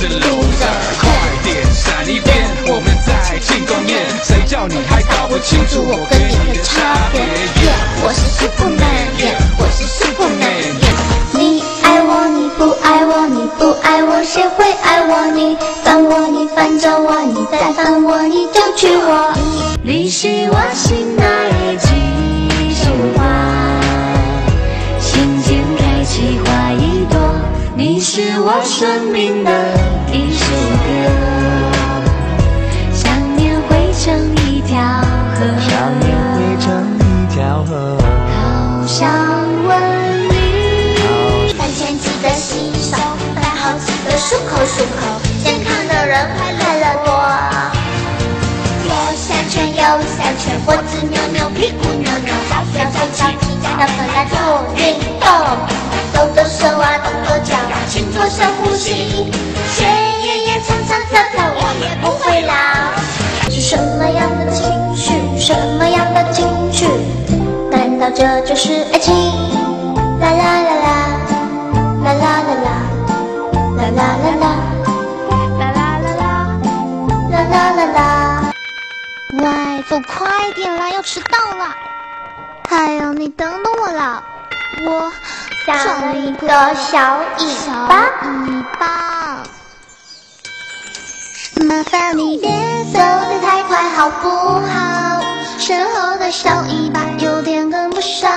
快点闪一边，我们在庆功宴，谁叫你还搞不清楚我跟你的差别？耶，我是 Superman，耶，我是 Superman，耶。你爱我，你不爱我，你不爱我，谁会爱我？你烦我，你烦着我，你再烦我，你就娶我。你是我心内一是我生命的一首歌，想念汇成一条河，想念汇成一条河。好想问你。饭前记得洗手，饭后记得漱口漱口，健康的人快乐多。左下圈右下圈，脖子扭扭，屁股扭扭，早睡早起，要回来做运动，深呼吸，学爷爷唱唱跳跳，我也不会老。是什么样的情绪？什么样的情绪？难道这就是爱情？啦啦啦啦，啦啦啦啦，啦啦啦啦，啦啦啦啦，啦啦啦啦。喂，走快点啦，要迟到了。哎呦，你等等我啦，我像一个小尾巴，尾巴。麻烦你别走得太快，好不好？身后的小尾巴有点跟不上。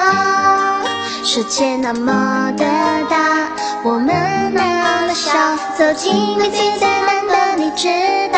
世界那么的大，我们那么小，走进规矩最难的，你知道？